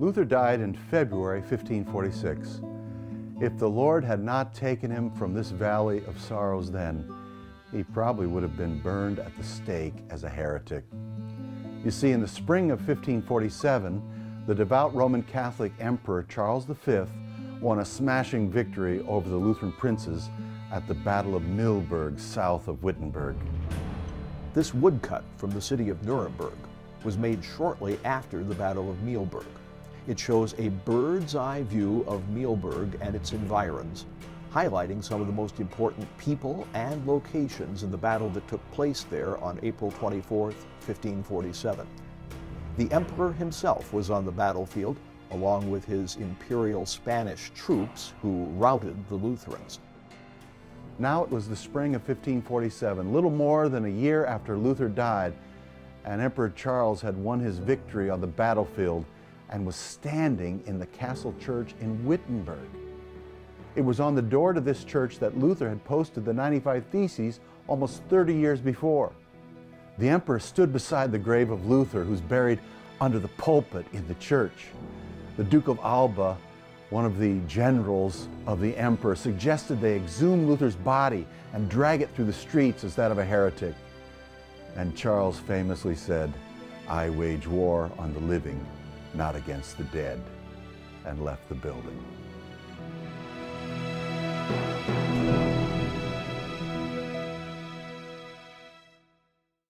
Luther died in February 1546. If the Lord had not taken him from this valley of sorrows then, he probably would have been burned at the stake as a heretic. You see, in the spring of 1547, the devout Roman Catholic Emperor Charles V won a smashing victory over the Lutheran princes at the Battle of Mühlberg, south of Wittenberg. This woodcut from the city of Nuremberg was made shortly after the Battle of Mühlberg. It shows a bird's eye view of Mühlberg and its environs, highlighting some of the most important people and locations in the battle that took place there on April 24, 1547. The emperor himself was on the battlefield, along with his imperial Spanish troops who routed the Lutherans. Now it was the spring of 1547, little more than a year after Luther died, and Emperor Charles had won his victory on the battlefield and was standing in the castle church in Wittenberg. It was on the door to this church that Luther had posted the 95 Theses almost 30 years before. The emperor stood beside the grave of Luther, who's buried under the pulpit in the church. The Duke of Alba, one of the generals of the emperor, suggested they exhume Luther's body and drag it through the streets as that of a heretic. And Charles famously said, I wage war on the living, not against the dead, and left the building.